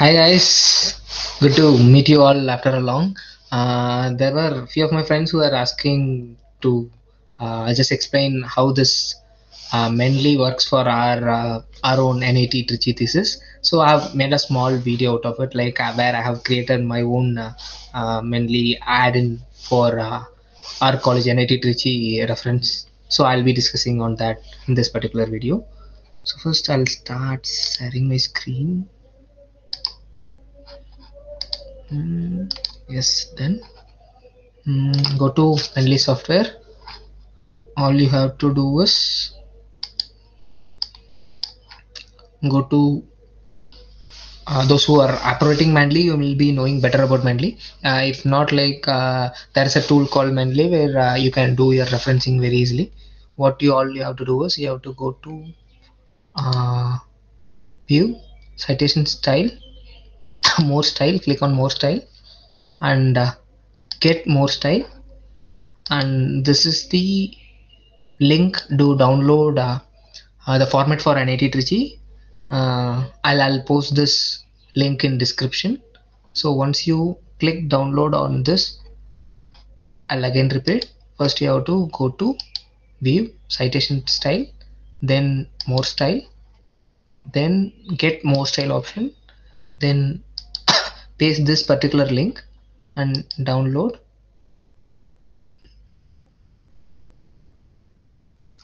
Hi guys, good to meet you all after a long. Uh, there were a few of my friends who were asking to uh, just explain how this uh, mainly works for our uh, our own NIT Trichy thesis. So I have made a small video out of it, like uh, where I have created my own uh, uh, mainly add-in for our college NIT Trichy reference. So I'll be discussing on that in this particular video. So first I'll start sharing my screen. Mm, yes, then mm, go to Mendeley software. All you have to do is go to uh, those who are operating Mendeley, you will be knowing better about Mendeley. Uh, if not, like uh, there is a tool called Mendeley where uh, you can do your referencing very easily. What you all you have to do is you have to go to uh, view citation style more style click on more style and uh, get more style. And this is the link to download uh, uh, the format for NIT Trichy. Uh, I'll, I'll post this link in description. So once you click download on this I'll again repeat first you have to go to view citation style then more style then get more style option then paste this particular link and download.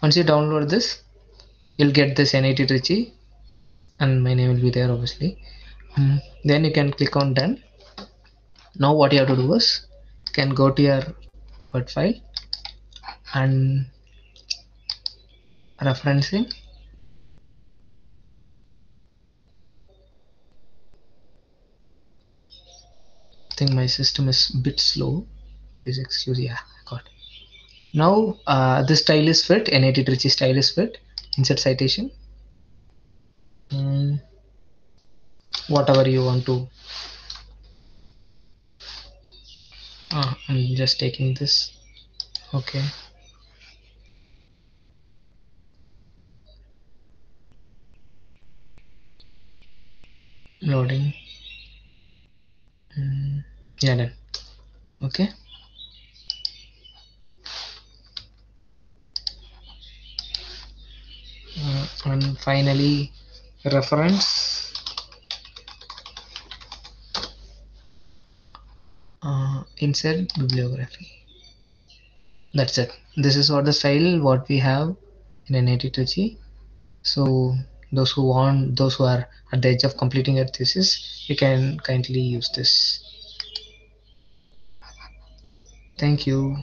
Once you download this you'll get this NIT Trichy and my name will be there obviously. Um, then you can click on done. Now what you have to do is you can go to your word file and referencing think my system is a bit slow. Please excuse yeah got it. now uh, this style is fit NIT Trichy style is fit insert citation. Mm, whatever you want to. Uh, I'm just taking this. Okay. Loading yeah done okay. Uh, and finally reference. Uh, insert bibliography. That's it. This is what the style what we have in NIT Trichy so those who want those who are at the edge of completing a thesis you can kindly use this thank you